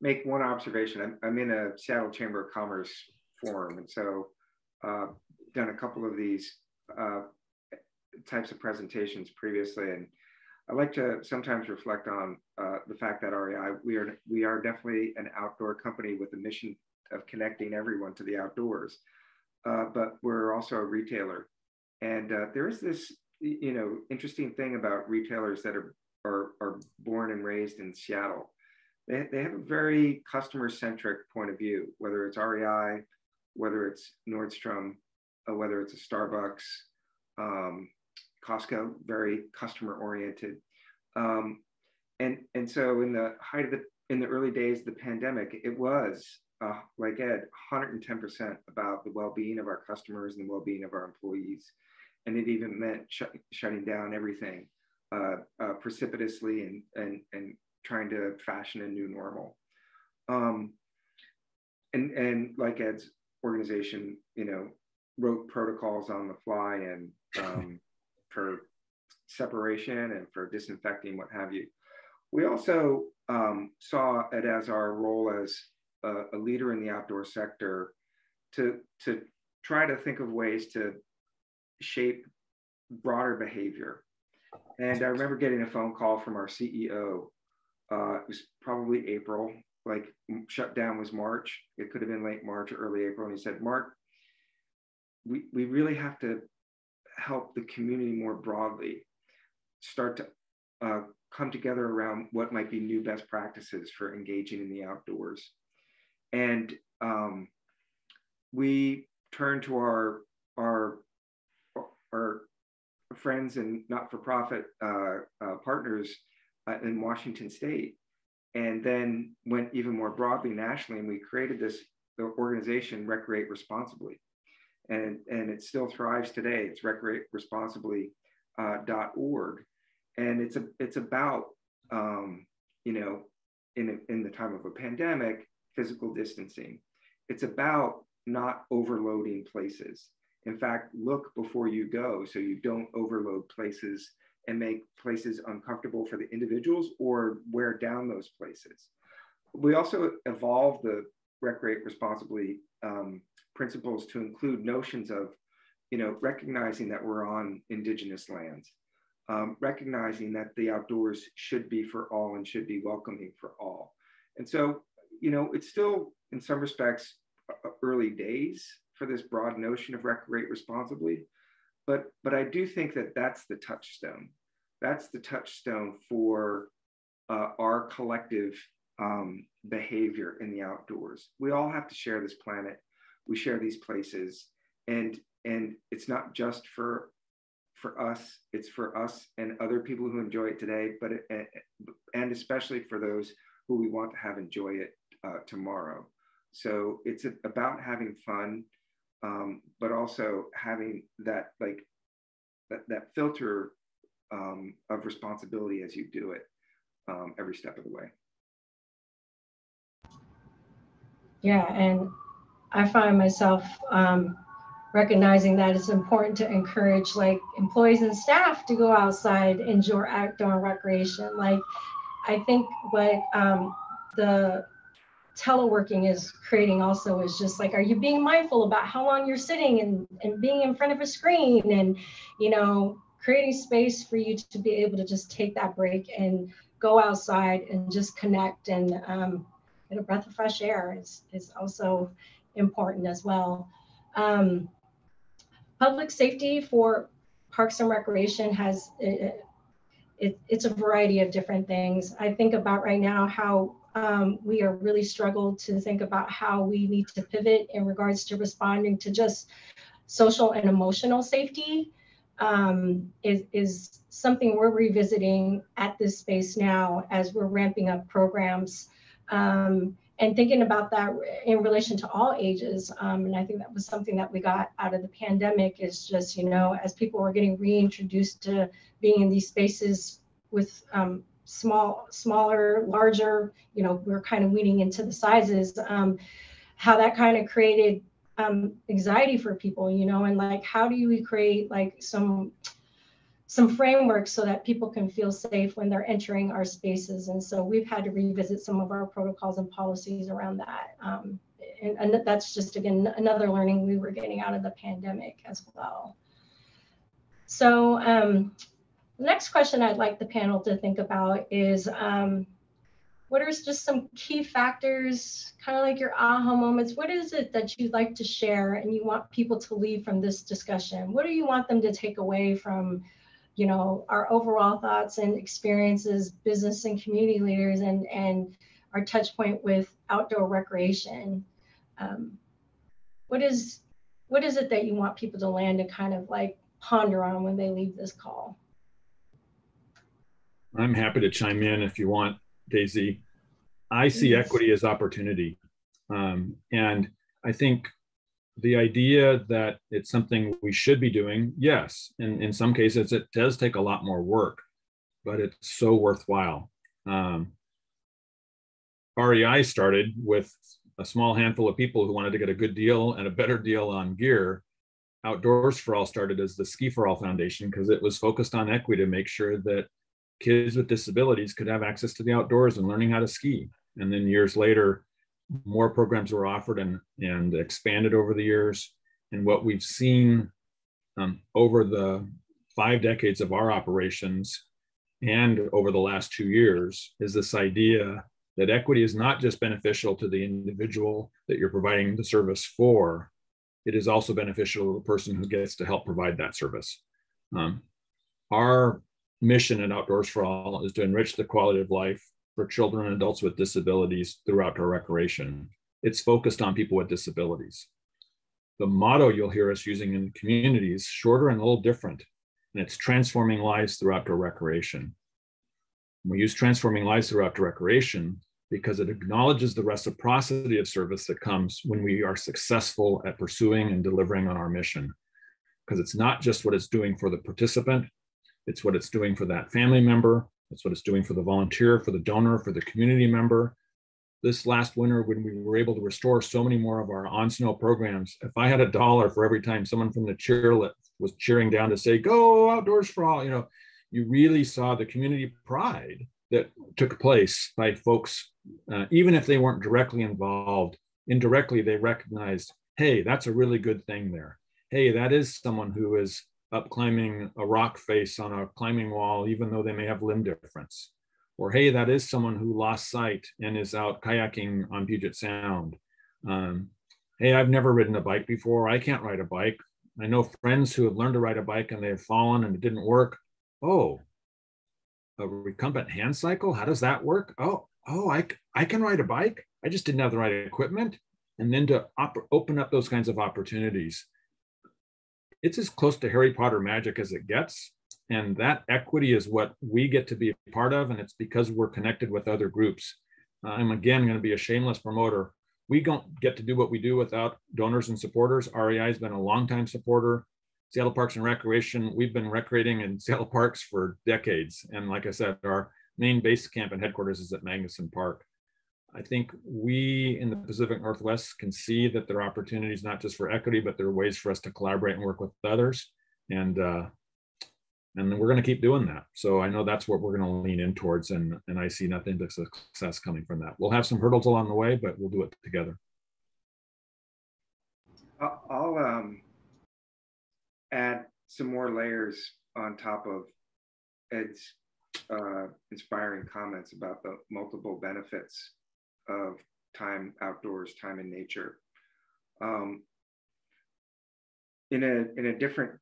Speaker 5: make one observation. I'm, I'm, in a Seattle Chamber of Commerce forum, and so uh, done a couple of these uh, types of presentations previously, and I like to sometimes reflect on uh, the fact that REI we are we are definitely an outdoor company with a mission of connecting everyone to the outdoors, uh, but we're also a retailer, and uh, there is this you know interesting thing about retailers that are are, are born and raised in Seattle. They, they have a very customer centric point of view, whether it's REI, whether it's Nordstrom, uh, whether it's a Starbucks. Um, Costco, very customer oriented. Um, and, and so in the height of the, in the early days of the pandemic, it was, uh, like Ed, 110% about the well-being of our customers and the well-being of our employees. And it even meant sh shutting down everything uh, uh, precipitously and, and, and trying to fashion a new normal. Um, and, and like Ed's organization, you know, wrote protocols on the fly and um, for separation and for disinfecting, what have you. We also um, saw it as our role as a, a, leader in the outdoor sector to, to try to think of ways to shape broader behavior. And I remember getting a phone call from our CEO. Uh, it was probably April, like shutdown was March. It could have been late March or early April. And he said, Mark, we, we really have to help the community more broadly start to uh, come together around what might be new best practices for engaging in the outdoors. And um, we turn to our, our, our friends and not-for-profit uh, uh, partners uh, in Washington State, and then went even more broadly nationally, and we created this organization, Recreate Responsibly and, and it still thrives today. It's recreateresponsibly.org. Uh, and it's, a, it's about, um, you know, in, a, in the time of a pandemic, physical distancing. It's about not overloading places. In fact, look before you go so you don't overload places and make places uncomfortable for the individuals or wear down those places. We also evolved the recreate responsibly um, principles to include notions of, you know, recognizing that we're on indigenous lands, um, recognizing that the outdoors should be for all and should be welcoming for all. And so, you know, it's still in some respects early days for this broad notion of recreate responsibly, but but I do think that that's the touchstone. That's the touchstone for uh, our collective um, behavior in the outdoors. We all have to share this planet. We share these places, and and it's not just for for us. It's for us and other people who enjoy it today, but it, and especially for those who we want to have enjoy it uh, tomorrow. So it's about having fun, um, but also having that like that, that filter um, of responsibility as you do it um, every step of the way.
Speaker 3: Yeah, and I find myself um, recognizing that it's important to encourage like employees and staff to go outside, and enjoy outdoor recreation. Like, I think what um, the teleworking is creating also is just like, are you being mindful about how long you're sitting and, and being in front of a screen and, you know, creating space for you to be able to just take that break and go outside and just connect and um, get a breath of fresh air is, is also important as well. Um, public safety for parks and recreation has it, it, it's a variety of different things. I think about right now how um, we are really struggled to think about how we need to pivot in regards to responding to just social and emotional safety um, is, is something we're revisiting at this space now as we're ramping up programs um, and thinking about that in relation to all ages. Um, and I think that was something that we got out of the pandemic is just, you know, as people were getting reintroduced to being in these spaces with um, small, smaller, larger, you know, we're kind of weaning into the sizes, um, how that kind of created um, anxiety for people, you know, and like, how do we create like some, some frameworks so that people can feel safe when they're entering our spaces. And so we've had to revisit some of our protocols and policies around that. Um, and, and that's just, again, another learning we were getting out of the pandemic as well. So um, the next question I'd like the panel to think about is um, what are just some key factors, kind of like your aha moments? What is it that you'd like to share and you want people to leave from this discussion? What do you want them to take away from, you know, our overall thoughts and experiences, business and community leaders, and and our touch point with outdoor recreation? Um, what is what is it that you want people to land and kind of like ponder on when they leave this call?
Speaker 4: I'm happy to chime in if you want, Daisy. I see equity as opportunity. Um, and I think the idea that it's something we should be doing, yes, in, in some cases it does take a lot more work, but it's so worthwhile. Um, REI started with a small handful of people who wanted to get a good deal and a better deal on gear. Outdoors for All started as the Ski for All Foundation because it was focused on equity to make sure that kids with disabilities could have access to the outdoors and learning how to ski. And then years later, more programs were offered and, and expanded over the years. And what we've seen um, over the five decades of our operations and over the last two years is this idea that equity is not just beneficial to the individual that you're providing the service for, it is also beneficial to the person who gets to help provide that service. Um, our mission at Outdoors for All is to enrich the quality of life for children and adults with disabilities through outdoor recreation. It's focused on people with disabilities. The motto you'll hear us using in communities, shorter and a little different, and it's transforming lives through outdoor recreation. We use transforming lives through outdoor recreation because it acknowledges the reciprocity of service that comes when we are successful at pursuing and delivering on our mission. Because it's not just what it's doing for the participant, it's what it's doing for that family member. It's what it's doing for the volunteer, for the donor, for the community member. This last winter, when we were able to restore so many more of our on snow programs, if I had a dollar for every time someone from the chairlift was cheering down to say, go outdoors for all, you know, you really saw the community pride that took place by folks, uh, even if they weren't directly involved, indirectly they recognized, hey, that's a really good thing there. Hey, that is someone who is up climbing a rock face on a climbing wall, even though they may have limb difference. Or, hey, that is someone who lost sight and is out kayaking on Puget Sound. Um, hey, I've never ridden a bike before. I can't ride a bike. I know friends who have learned to ride a bike and they've fallen and it didn't work. Oh, a recumbent hand cycle? How does that work? Oh, oh, I, I can ride a bike. I just didn't have the right equipment. And then to op- open up those kinds of opportunities. It's as close to Harry Potter magic as it gets. And that equity is what we get to be a part of. And it's because we're connected with other groups. Uh, I'm again going to be a shameless promoter we don't get to do what we do without donors and supporters. REI has been a longtime supporter. Seattle Parks and Recreation, we've been recreating in Seattle Parks for decades. And like I said, our main base camp and headquarters is at Magnuson Park. I think we in the Pacific Northwest can see that there are opportunities not just for equity, but there are ways for us to collaborate and work with others. And uh, and we're going to keep doing that. So I know that's what we're going to lean in towards, and and I see nothing but success coming from that. We'll have some hurdles along the way, but we'll do it together.
Speaker 5: I'll um, add some more layers on top of Ed's uh, inspiring comments about the multiple benefits of time outdoors, time in nature. Um, in a in a different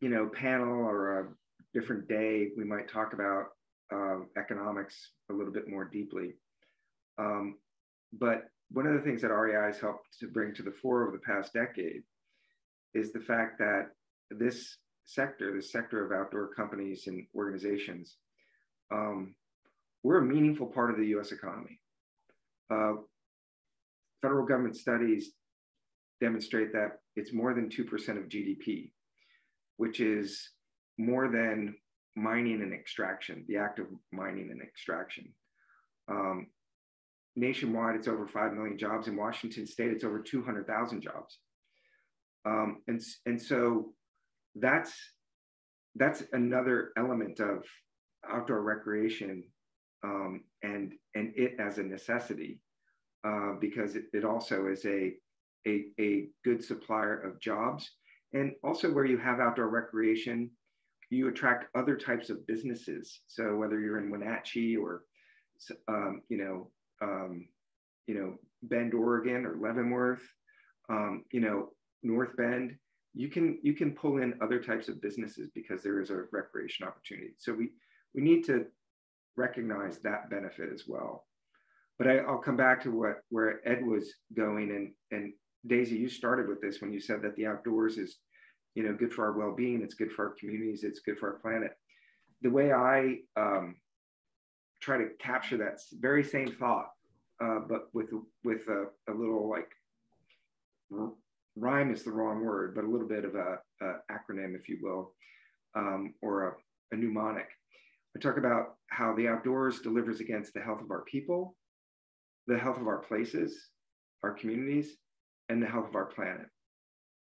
Speaker 5: you know, panel or a different day, we might talk about uh, economics a little bit more deeply. Um, but one of the things that REI has helped to bring to the fore over the past decade is the fact that this sector, this sector of outdoor companies and organizations, um, we're a meaningful part of the US economy. Uh, federal government studies demonstrate that it's more than 2% of GDP which is more than mining and extraction, the act of mining and extraction. Um, nationwide, it's over 5 million jobs. In Washington state, it's over 200,000 jobs. Um, and, and so that's, that's another element of outdoor recreation um, and, and it as a necessity uh, because it, it also is a, a, a good supplier of jobs and also where you have outdoor recreation, you attract other types of businesses. So whether you're in Wenatchee or, um, you know, um, you know, Bend, Oregon or Leavenworth, um, you know, North Bend, you can you can pull in other types of businesses because there is a recreation opportunity. So we we need to recognize that benefit as well. But I, will come back to what where Ed was going and and Daisy, you started with this when you said that the outdoors is you know, good for our well-being. It's good for our communities. It's good for our planet. The way I um, try to capture that very same thought, uh, but with with a, a little like rhyme is the wrong word, but a little bit of a, a acronym, if you will, um, or a, a mnemonic. I talk about how the outdoors delivers against the health of our people, the health of our places, our communities, and the health of our planet.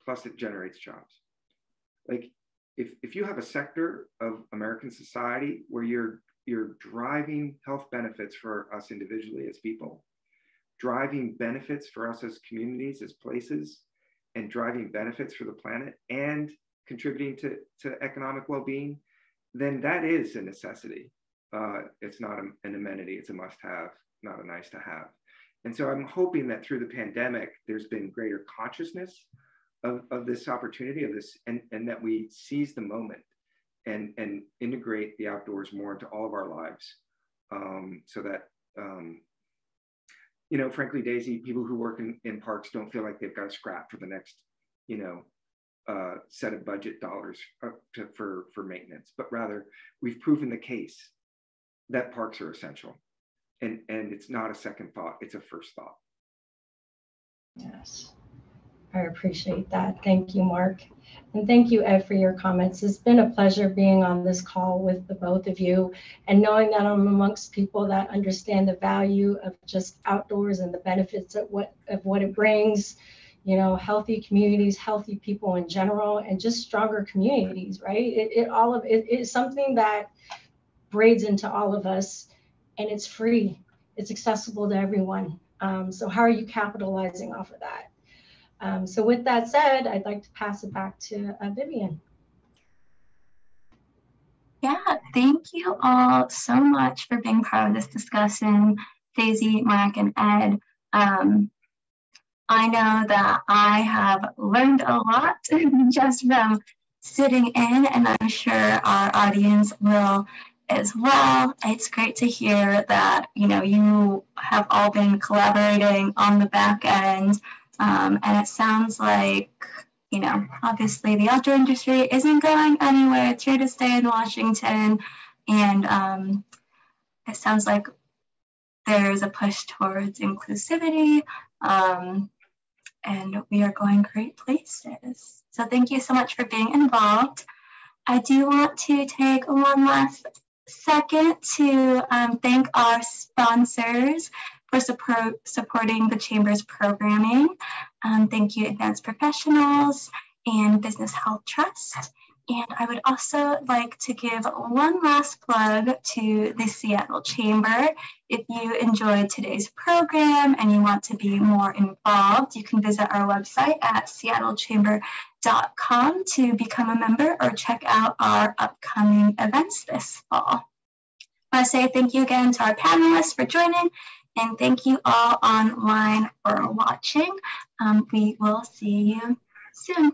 Speaker 5: Plus, it generates jobs like if, if you have a sector of American society where you're you're driving health benefits for us individually as people, driving benefits for us as communities, as places, and driving benefits for the planet and contributing to, to economic well-being, then that is a necessity. Uh, it's not a, an amenity, it's a must-have, not a nice to have. And so I'm hoping that through the pandemic, there's been greater consciousness of, of this opportunity of this and, and that we seize the moment and, and integrate the outdoors more into all of our lives um, so that um, you know frankly daisy people who work in, in parks don't feel like they've got to scrap for the next you know uh, set of budget dollars to, for for maintenance but rather we've proven the case that parks are essential and and it's not a second thought it's a first thought
Speaker 3: yes I appreciate that. Thank you, Mark. And thank you, Ed, for your comments. It's been a pleasure being on this call with the both of you and knowing that I'm amongst people that understand the value of just outdoors and the benefits of what of what it brings. You know, healthy communities, healthy people in general, and just stronger communities, right? It, it all of it is something that braids into all of us and it's free. It's accessible to everyone. Um, so how are you capitalizing off of that? Um, so with that said, I'd like to pass it back to uh, Vivian.
Speaker 1: Yeah, thank you all so much for being part of this discussion, Daisy, Mark, and Ed. Um, I know that I have learned a lot just from sitting in, and I'm sure our audience will as well. It's great to hear that you know you have all been collaborating on the back end, um, and it sounds like you know, obviously the outdoor industry isn't going anywhere. It's here to stay in Washington. And um, it sounds like there's a push towards inclusivity. Um, and we are going great places. So thank you so much for being involved. I do want to take one last second to um, thank our sponsors for support, supporting the Chamber's programming. Um, thank you, Advanced Professionals and Business Health Trust. And I would also like to give one last plug to the Seattle Chamber. If you enjoyed today's program and you want to be more involved, you can visit our website at seattlechamber.com to become a member or check out our upcoming events this fall. I want to say thank you again to our panelists for joining and thank you all online for watching. Um, we will see you soon.